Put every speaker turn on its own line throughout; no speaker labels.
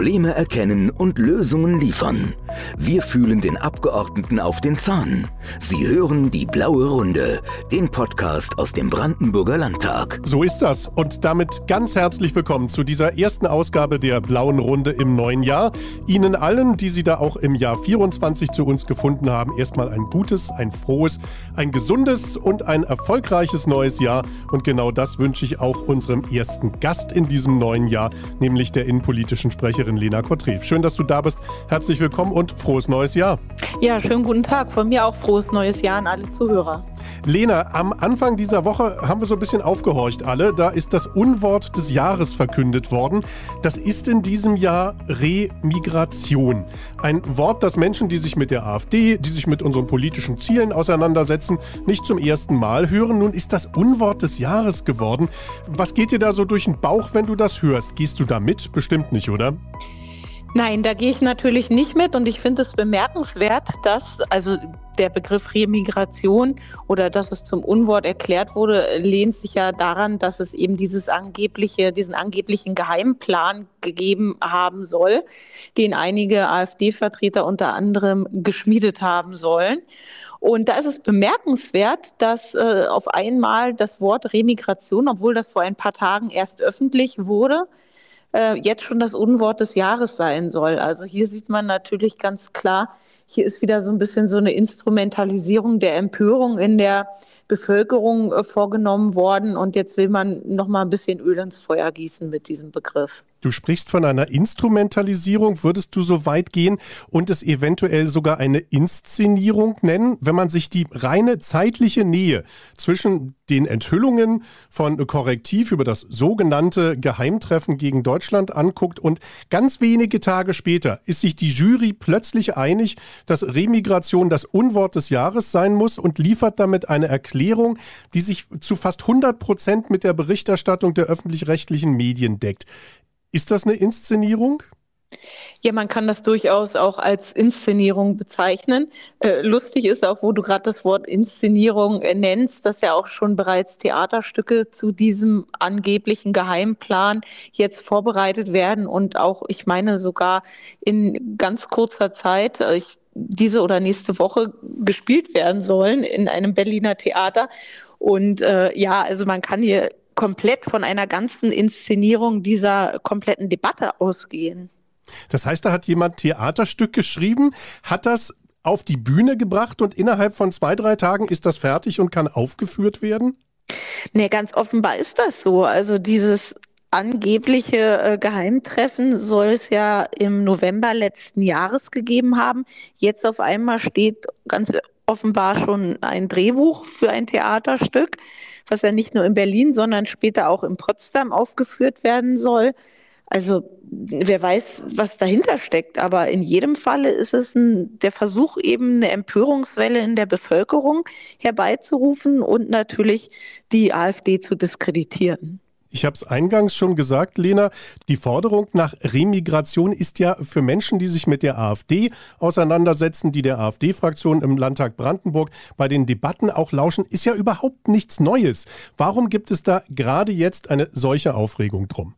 Probleme erkennen und Lösungen liefern. Wir fühlen den Abgeordneten auf den Zahn. Sie hören die blaue Runde, den Podcast aus dem Brandenburger Landtag.
So ist das. Und damit ganz herzlich willkommen zu dieser ersten Ausgabe der blauen Runde im neuen Jahr. Ihnen allen, die Sie da auch im Jahr 24 zu uns gefunden haben, erstmal ein gutes, ein frohes, ein gesundes und ein erfolgreiches neues Jahr. Und genau das wünsche ich auch unserem ersten Gast in diesem neuen Jahr, nämlich der innenpolitischen Sprecherin Lena Kottrev. Schön, dass du da bist. Herzlich willkommen und frohes neues Jahr.
Ja, schönen guten Tag. Von mir auch frohes neues Jahr an alle Zuhörer.
Lena, am Anfang dieser Woche haben wir so ein bisschen aufgehorcht alle. Da ist das Unwort des Jahres verkündet worden. Das ist in diesem Jahr Remigration. Ein Wort, das Menschen, die sich mit der AfD, die sich mit unseren politischen Zielen auseinandersetzen, nicht zum ersten Mal hören. Nun ist das Unwort des Jahres geworden. Was geht dir da so durch den Bauch, wenn du das hörst? Gehst du da mit? Bestimmt nicht, oder?
Nein, da gehe ich natürlich nicht mit und ich finde es bemerkenswert, dass also der Begriff Remigration oder dass es zum Unwort erklärt wurde, lehnt sich ja daran, dass es eben dieses angebliche, diesen angeblichen Geheimplan gegeben haben soll, den einige AfD-Vertreter unter anderem geschmiedet haben sollen. Und da ist es bemerkenswert, dass äh, auf einmal das Wort Remigration, obwohl das vor ein paar Tagen erst öffentlich wurde, äh, jetzt schon das Unwort des Jahres sein soll. Also hier sieht man natürlich ganz klar, hier ist wieder so ein bisschen so eine Instrumentalisierung der Empörung in der Bevölkerung äh, vorgenommen worden und jetzt will man noch mal ein bisschen Öl ins Feuer gießen mit diesem Begriff.
Du sprichst von einer Instrumentalisierung. Würdest du so weit gehen und es eventuell sogar eine Inszenierung nennen, wenn man sich die reine zeitliche Nähe zwischen den Enthüllungen von Korrektiv über das sogenannte Geheimtreffen gegen Deutschland anguckt und ganz wenige Tage später ist sich die Jury plötzlich einig, dass Remigration das Unwort des Jahres sein muss und liefert damit eine Erklärung, die sich zu fast 100 Prozent mit der Berichterstattung der öffentlich-rechtlichen Medien deckt. Ist das eine Inszenierung?
Ja, man kann das durchaus auch als Inszenierung bezeichnen. Äh, lustig ist auch, wo du gerade das Wort Inszenierung äh, nennst, dass ja auch schon bereits Theaterstücke zu diesem angeblichen Geheimplan jetzt vorbereitet werden und auch, ich meine, sogar in ganz kurzer Zeit, äh, ich, diese oder nächste Woche gespielt werden sollen in einem Berliner Theater. Und äh, ja, also man kann hier komplett von einer ganzen Inszenierung dieser kompletten Debatte ausgehen.
Das heißt, da hat jemand Theaterstück geschrieben, hat das auf die Bühne gebracht und innerhalb von zwei, drei Tagen ist das fertig und kann aufgeführt werden?
Nee, ganz offenbar ist das so. Also dieses angebliche äh, Geheimtreffen soll es ja im November letzten Jahres gegeben haben. Jetzt auf einmal steht ganz offenbar schon ein Drehbuch für ein Theaterstück was ja nicht nur in Berlin, sondern später auch in Potsdam aufgeführt werden soll. Also wer weiß, was dahinter steckt, aber in jedem Falle ist es ein, der Versuch, eben eine Empörungswelle in der Bevölkerung herbeizurufen und natürlich die AfD zu diskreditieren.
Ich habe es eingangs schon gesagt, Lena, die Forderung nach Remigration ist ja für Menschen, die sich mit der AfD auseinandersetzen, die der AfD-Fraktion im Landtag Brandenburg bei den Debatten auch lauschen, ist ja überhaupt nichts Neues. Warum gibt es da gerade jetzt eine solche Aufregung drum?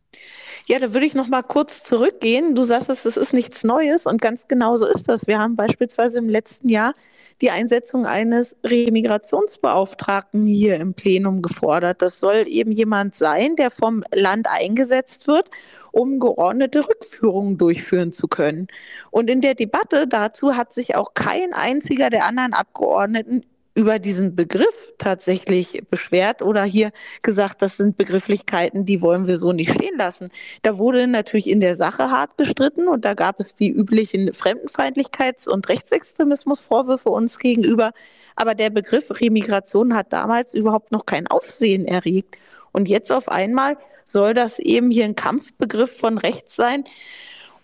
Ja, da würde ich noch mal kurz zurückgehen. Du sagst, es ist nichts Neues und ganz genau so ist das. Wir haben beispielsweise im letzten Jahr die Einsetzung eines Remigrationsbeauftragten hier im Plenum gefordert. Das soll eben jemand sein, der vom Land eingesetzt wird, um geordnete Rückführungen durchführen zu können. Und in der Debatte dazu hat sich auch kein einziger der anderen Abgeordneten über diesen Begriff tatsächlich beschwert oder hier gesagt, das sind Begrifflichkeiten, die wollen wir so nicht stehen lassen. Da wurde natürlich in der Sache hart gestritten und da gab es die üblichen Fremdenfeindlichkeits- und Rechtsextremismusvorwürfe uns gegenüber. Aber der Begriff Remigration hat damals überhaupt noch kein Aufsehen erregt. Und jetzt auf einmal soll das eben hier ein Kampfbegriff von rechts sein.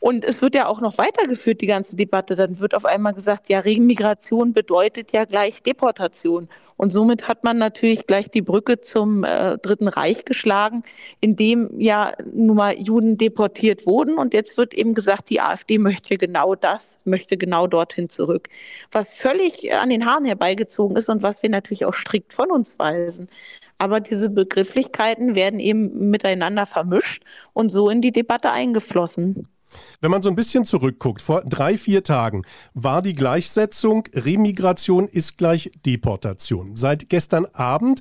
Und es wird ja auch noch weitergeführt, die ganze Debatte. Dann wird auf einmal gesagt, ja, Regenmigration bedeutet ja gleich Deportation. Und somit hat man natürlich gleich die Brücke zum äh, Dritten Reich geschlagen, in dem ja nun mal Juden deportiert wurden. Und jetzt wird eben gesagt, die AfD möchte genau das, möchte genau dorthin zurück. Was völlig an den Haaren herbeigezogen ist und was wir natürlich auch strikt von uns weisen. Aber diese Begrifflichkeiten werden eben miteinander vermischt und so in die Debatte eingeflossen.
Wenn man so ein bisschen zurückguckt, vor drei, vier Tagen war die Gleichsetzung Remigration ist gleich Deportation. Seit gestern Abend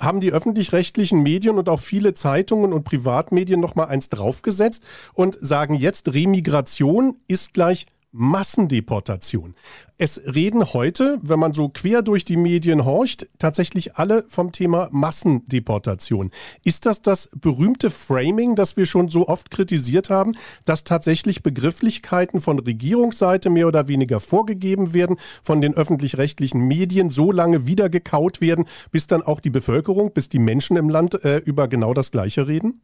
haben die öffentlich-rechtlichen Medien und auch viele Zeitungen und Privatmedien noch mal eins draufgesetzt und sagen jetzt Remigration ist gleich Massendeportation. Es reden heute, wenn man so quer durch die Medien horcht, tatsächlich alle vom Thema Massendeportation. Ist das das berühmte Framing, das wir schon so oft kritisiert haben, dass tatsächlich Begrifflichkeiten von Regierungsseite mehr oder weniger vorgegeben werden, von den öffentlich-rechtlichen Medien so lange wieder gekaut werden, bis dann auch die Bevölkerung, bis die Menschen im Land äh, über genau das Gleiche reden?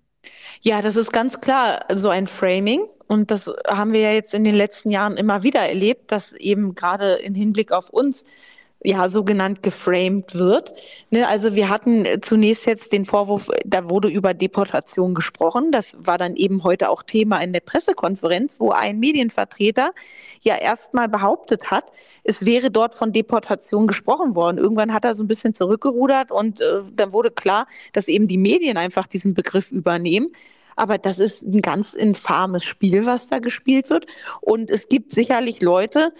Ja, das ist ganz klar so ein Framing. Und das haben wir ja jetzt in den letzten Jahren immer wieder erlebt, dass eben gerade im Hinblick auf uns ja sogenannt geframed wird. Ne, also wir hatten zunächst jetzt den Vorwurf, da wurde über Deportation gesprochen. Das war dann eben heute auch Thema in der Pressekonferenz, wo ein Medienvertreter ja erstmal behauptet hat, es wäre dort von Deportation gesprochen worden. Irgendwann hat er so ein bisschen zurückgerudert und äh, dann wurde klar, dass eben die Medien einfach diesen Begriff übernehmen. Aber das ist ein ganz infames Spiel, was da gespielt wird. Und es gibt sicherlich Leute,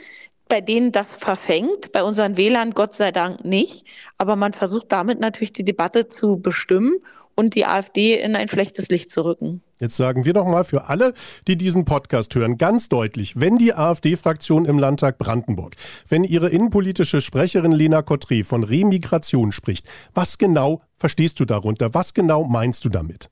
bei denen das verfängt, bei unseren Wählern Gott sei Dank nicht. Aber man versucht damit natürlich die Debatte zu bestimmen und die AfD in ein schlechtes Licht zu rücken.
Jetzt sagen wir doch mal für alle, die diesen Podcast hören, ganz deutlich, wenn die AfD-Fraktion im Landtag Brandenburg, wenn ihre innenpolitische Sprecherin Lena Kottré von Remigration spricht, was genau verstehst du darunter? Was genau meinst du damit?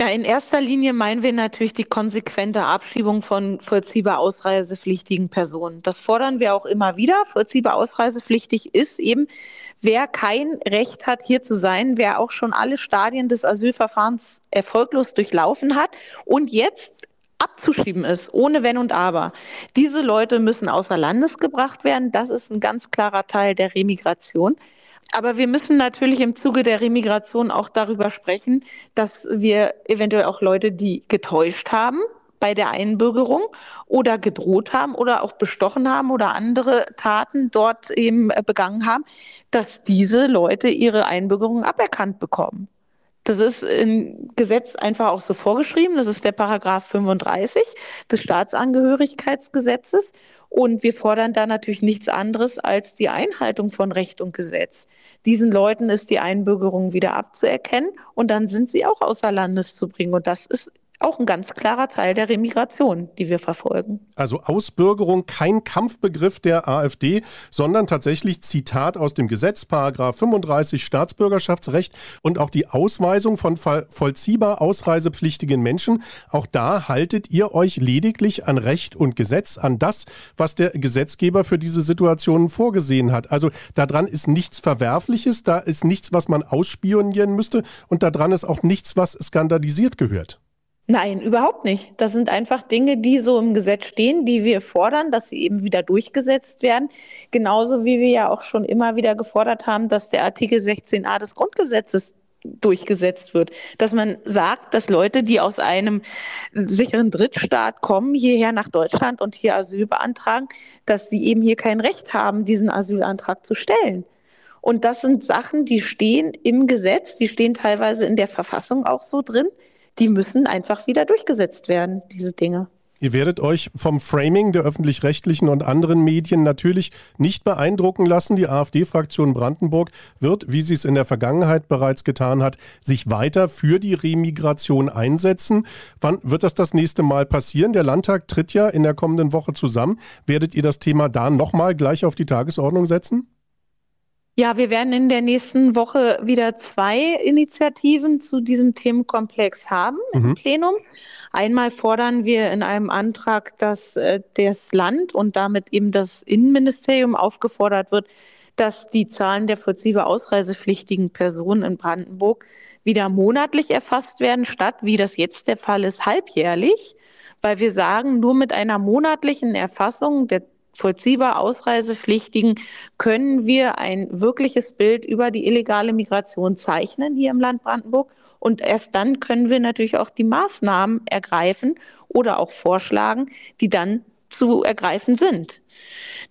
Ja, in erster Linie meinen wir natürlich die konsequente Abschiebung von vollziehbar ausreisepflichtigen Personen. Das fordern wir auch immer wieder. Vollziehbar ausreisepflichtig ist eben, wer kein Recht hat, hier zu sein, wer auch schon alle Stadien des Asylverfahrens erfolglos durchlaufen hat und jetzt abzuschieben ist, ohne Wenn und Aber. Diese Leute müssen außer Landes gebracht werden. Das ist ein ganz klarer Teil der Remigration. Aber wir müssen natürlich im Zuge der Remigration auch darüber sprechen, dass wir eventuell auch Leute, die getäuscht haben bei der Einbürgerung oder gedroht haben oder auch bestochen haben oder andere Taten dort eben begangen haben, dass diese Leute ihre Einbürgerung aberkannt bekommen. Das ist im Gesetz einfach auch so vorgeschrieben. Das ist der Paragraph 35 des Staatsangehörigkeitsgesetzes. Und wir fordern da natürlich nichts anderes als die Einhaltung von Recht und Gesetz. Diesen Leuten ist die Einbürgerung wieder abzuerkennen und dann sind sie auch außer Landes zu bringen. Und das ist auch ein ganz klarer Teil der Remigration, die wir verfolgen.
Also Ausbürgerung kein Kampfbegriff der AfD, sondern tatsächlich Zitat aus dem Gesetz, Paragraph 35 Staatsbürgerschaftsrecht und auch die Ausweisung von vollziehbar ausreisepflichtigen Menschen. Auch da haltet ihr euch lediglich an Recht und Gesetz, an das, was der Gesetzgeber für diese Situationen vorgesehen hat. Also daran ist nichts Verwerfliches, da ist nichts, was man ausspionieren müsste und daran ist auch nichts, was skandalisiert gehört.
Nein, überhaupt nicht. Das sind einfach Dinge, die so im Gesetz stehen, die wir fordern, dass sie eben wieder durchgesetzt werden. Genauso wie wir ja auch schon immer wieder gefordert haben, dass der Artikel 16a des Grundgesetzes durchgesetzt wird. Dass man sagt, dass Leute, die aus einem sicheren Drittstaat kommen, hierher nach Deutschland und hier Asyl beantragen, dass sie eben hier kein Recht haben, diesen Asylantrag zu stellen. Und das sind Sachen, die stehen im Gesetz, die stehen teilweise in der Verfassung auch so drin die müssen einfach wieder durchgesetzt werden, diese Dinge.
Ihr werdet euch vom Framing der öffentlich-rechtlichen und anderen Medien natürlich nicht beeindrucken lassen. Die AfD-Fraktion Brandenburg wird, wie sie es in der Vergangenheit bereits getan hat, sich weiter für die Remigration einsetzen. Wann wird das das nächste Mal passieren? Der Landtag tritt ja in der kommenden Woche zusammen. Werdet ihr das Thema da nochmal gleich auf die Tagesordnung setzen?
Ja, wir werden in der nächsten Woche wieder zwei Initiativen zu diesem Themenkomplex haben mhm. im Plenum. Einmal fordern wir in einem Antrag, dass äh, das Land und damit eben das Innenministerium aufgefordert wird, dass die Zahlen der vollziehbar ausreisepflichtigen Personen in Brandenburg wieder monatlich erfasst werden, statt wie das jetzt der Fall ist, halbjährlich, weil wir sagen, nur mit einer monatlichen Erfassung der vollziehbar Ausreisepflichtigen können wir ein wirkliches Bild über die illegale Migration zeichnen hier im Land Brandenburg. Und erst dann können wir natürlich auch die Maßnahmen ergreifen oder auch vorschlagen, die dann zu ergreifen sind.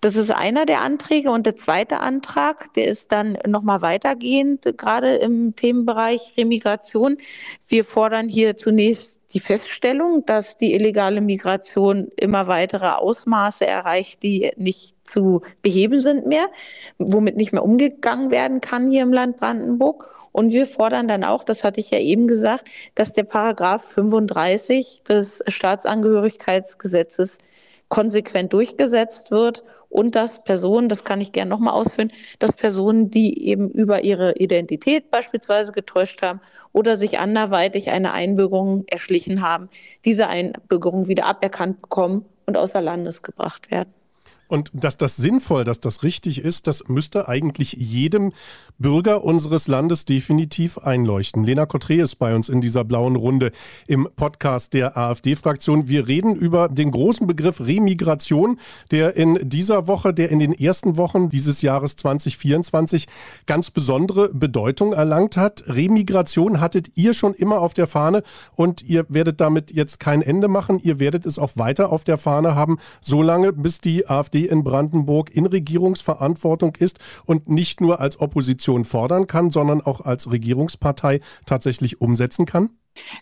Das ist einer der Anträge und der zweite Antrag, der ist dann nochmal weitergehend, gerade im Themenbereich Remigration. Wir fordern hier zunächst die Feststellung, dass die illegale Migration immer weitere Ausmaße erreicht, die nicht zu beheben sind mehr, womit nicht mehr umgegangen werden kann hier im Land Brandenburg. Und wir fordern dann auch, das hatte ich ja eben gesagt, dass der Paragraph 35 des Staatsangehörigkeitsgesetzes konsequent durchgesetzt wird und dass Personen, das kann ich gerne nochmal ausführen, dass Personen, die eben über ihre Identität beispielsweise getäuscht haben oder sich anderweitig eine Einbürgerung erschlichen haben, diese Einbürgerung wieder aberkannt bekommen und außer Landes gebracht werden.
Und dass das sinnvoll, dass das richtig ist, das müsste eigentlich jedem Bürger unseres Landes definitiv einleuchten. Lena Cotre ist bei uns in dieser blauen Runde im Podcast der AfD-Fraktion. Wir reden über den großen Begriff Remigration, der in dieser Woche, der in den ersten Wochen dieses Jahres 2024 ganz besondere Bedeutung erlangt hat. Remigration hattet ihr schon immer auf der Fahne und ihr werdet damit jetzt kein Ende machen. Ihr werdet es auch weiter auf der Fahne haben, solange bis die AfD in Brandenburg in Regierungsverantwortung ist und nicht nur als Opposition fordern kann, sondern auch als Regierungspartei tatsächlich umsetzen kann?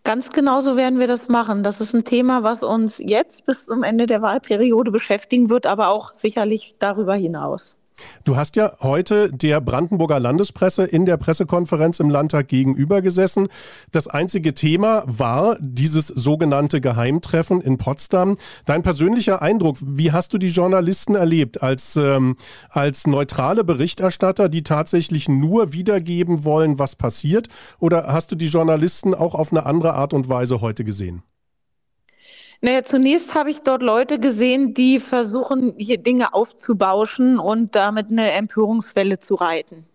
Ganz genau so werden wir das machen. Das ist ein Thema, was uns jetzt bis zum Ende der Wahlperiode beschäftigen wird, aber auch sicherlich darüber hinaus.
Du hast ja heute der Brandenburger Landespresse in der Pressekonferenz im Landtag gegenüber gesessen. Das einzige Thema war dieses sogenannte Geheimtreffen in Potsdam. Dein persönlicher Eindruck, wie hast du die Journalisten erlebt als, ähm, als neutrale Berichterstatter, die tatsächlich nur wiedergeben wollen, was passiert? Oder hast du die Journalisten auch auf eine andere Art und Weise heute gesehen?
Naja, zunächst habe ich dort Leute gesehen, die versuchen, hier Dinge aufzubauschen und damit eine Empörungswelle zu reiten.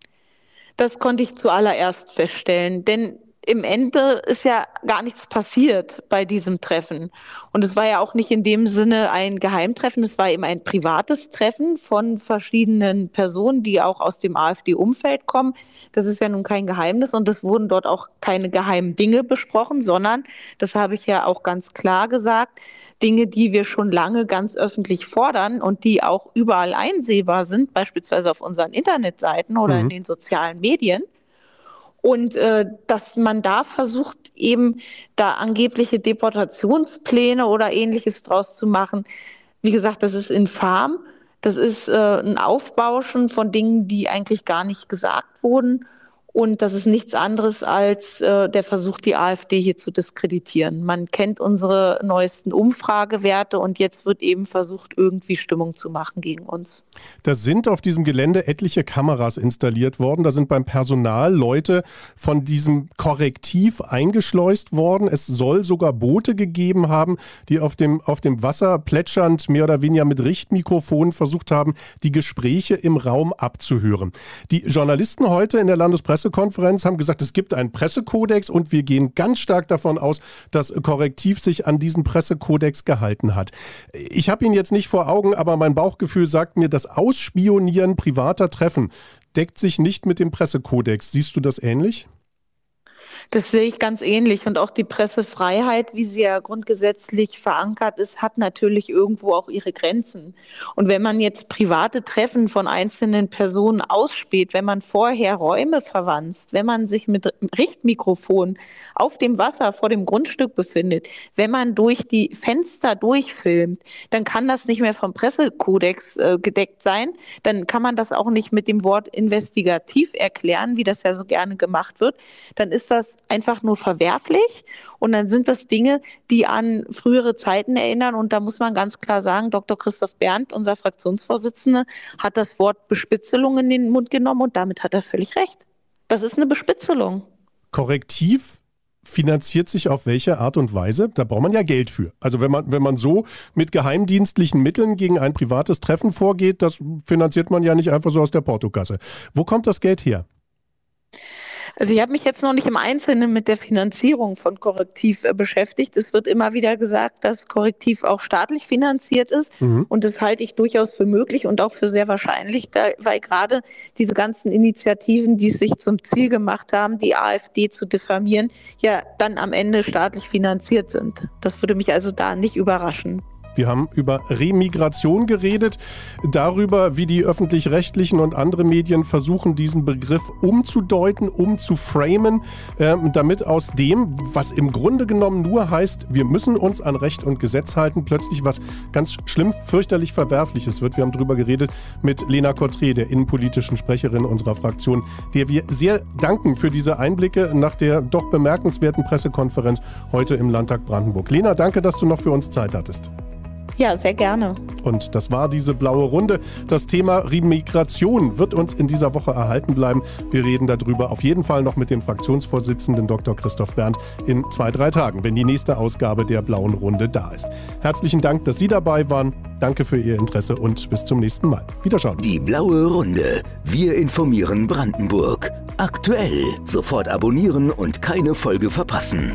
Das konnte ich zuallererst feststellen, denn im Ende ist ja gar nichts passiert bei diesem Treffen. Und es war ja auch nicht in dem Sinne ein Geheimtreffen, es war eben ein privates Treffen von verschiedenen Personen, die auch aus dem AfD-Umfeld kommen. Das ist ja nun kein Geheimnis und es wurden dort auch keine geheimen Dinge besprochen, sondern, das habe ich ja auch ganz klar gesagt, Dinge, die wir schon lange ganz öffentlich fordern und die auch überall einsehbar sind, beispielsweise auf unseren Internetseiten oder mhm. in den sozialen Medien. Und äh, dass man da versucht, eben da angebliche Deportationspläne oder ähnliches draus zu machen. Wie gesagt, das ist infam. Das ist äh, ein Aufbauschen von Dingen, die eigentlich gar nicht gesagt wurden. Und das ist nichts anderes als äh, der Versuch, die AfD hier zu diskreditieren. Man kennt unsere neuesten Umfragewerte und jetzt wird eben versucht, irgendwie Stimmung zu machen gegen uns.
Da sind auf diesem Gelände etliche Kameras installiert worden. Da sind beim Personal Leute von diesem Korrektiv eingeschleust worden. Es soll sogar Boote gegeben haben, die auf dem, auf dem Wasser plätschernd mehr oder weniger mit Richtmikrofonen versucht haben, die Gespräche im Raum abzuhören. Die Journalisten heute in der Landespresse Pressekonferenz, haben gesagt, es gibt einen Pressekodex und wir gehen ganz stark davon aus, dass Korrektiv sich an diesen Pressekodex gehalten hat. Ich habe ihn jetzt nicht vor Augen, aber mein Bauchgefühl sagt mir, das Ausspionieren privater Treffen deckt sich nicht mit dem Pressekodex. Siehst du das ähnlich?
Das sehe ich ganz ähnlich. Und auch die Pressefreiheit, wie sie ja grundgesetzlich verankert ist, hat natürlich irgendwo auch ihre Grenzen. Und wenn man jetzt private Treffen von einzelnen Personen ausspäht, wenn man vorher Räume verwanzt, wenn man sich mit Richtmikrofon auf dem Wasser vor dem Grundstück befindet, wenn man durch die Fenster durchfilmt, dann kann das nicht mehr vom Pressekodex äh, gedeckt sein. Dann kann man das auch nicht mit dem Wort investigativ erklären, wie das ja so gerne gemacht wird. Dann ist das einfach nur verwerflich. Und dann sind das Dinge, die an frühere Zeiten erinnern. Und da muss man ganz klar sagen, Dr. Christoph Berndt, unser Fraktionsvorsitzende, hat das Wort Bespitzelung in den Mund genommen und damit hat er völlig recht. Das ist eine Bespitzelung.
Korrektiv finanziert sich auf welche Art und Weise? Da braucht man ja Geld für. Also wenn man, wenn man so mit geheimdienstlichen Mitteln gegen ein privates Treffen vorgeht, das finanziert man ja nicht einfach so aus der Portokasse. Wo kommt das Geld her?
Also ich habe mich jetzt noch nicht im Einzelnen mit der Finanzierung von Korrektiv äh, beschäftigt. Es wird immer wieder gesagt, dass Korrektiv auch staatlich finanziert ist. Mhm. Und das halte ich durchaus für möglich und auch für sehr wahrscheinlich, weil gerade diese ganzen Initiativen, die es sich zum Ziel gemacht haben, die AfD zu diffamieren, ja dann am Ende staatlich finanziert sind. Das würde mich also da nicht überraschen.
Wir haben über Remigration geredet, darüber, wie die öffentlich-rechtlichen und andere Medien versuchen, diesen Begriff umzudeuten, umzuframen, äh, damit aus dem, was im Grunde genommen nur heißt, wir müssen uns an Recht und Gesetz halten, plötzlich was ganz schlimm, fürchterlich Verwerfliches wird. Wir haben darüber geredet mit Lena Cotré, der innenpolitischen Sprecherin unserer Fraktion, der wir sehr danken für diese Einblicke nach der doch bemerkenswerten Pressekonferenz heute im Landtag Brandenburg. Lena, danke, dass du noch für uns Zeit hattest.
Ja, sehr gerne.
Und das war diese blaue Runde. Das Thema Remigration wird uns in dieser Woche erhalten bleiben. Wir reden darüber auf jeden Fall noch mit dem Fraktionsvorsitzenden Dr. Christoph Berndt in zwei, drei Tagen, wenn die nächste Ausgabe der blauen Runde da ist. Herzlichen Dank, dass Sie dabei waren. Danke für Ihr Interesse und bis zum nächsten Mal. Wiederschauen.
Die blaue Runde. Wir informieren Brandenburg. Aktuell. Sofort abonnieren und keine Folge verpassen.